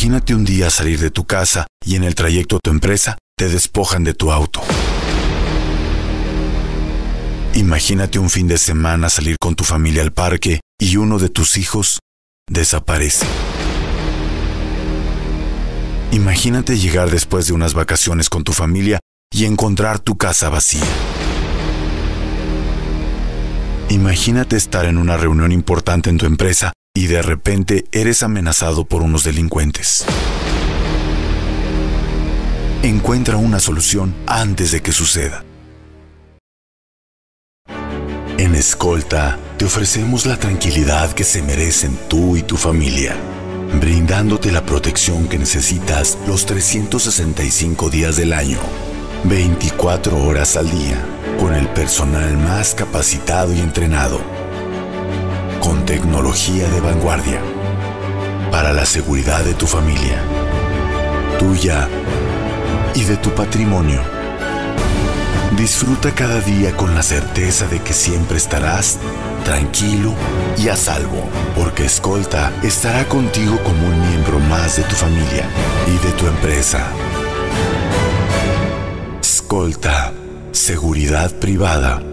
Imagínate un día salir de tu casa y en el trayecto a tu empresa te despojan de tu auto. Imagínate un fin de semana salir con tu familia al parque y uno de tus hijos desaparece. Imagínate llegar después de unas vacaciones con tu familia y encontrar tu casa vacía. Imagínate estar en una reunión importante en tu empresa y de repente eres amenazado por unos delincuentes. Encuentra una solución antes de que suceda. En Escolta te ofrecemos la tranquilidad que se merecen tú y tu familia, brindándote la protección que necesitas los 365 días del año, 24 horas al día, con el personal más capacitado y entrenado, con tecnología de vanguardia, para la seguridad de tu familia, tuya y de tu patrimonio. Disfruta cada día con la certeza de que siempre estarás tranquilo y a salvo, porque Escolta estará contigo como un miembro más de tu familia y de tu empresa. Escolta, seguridad privada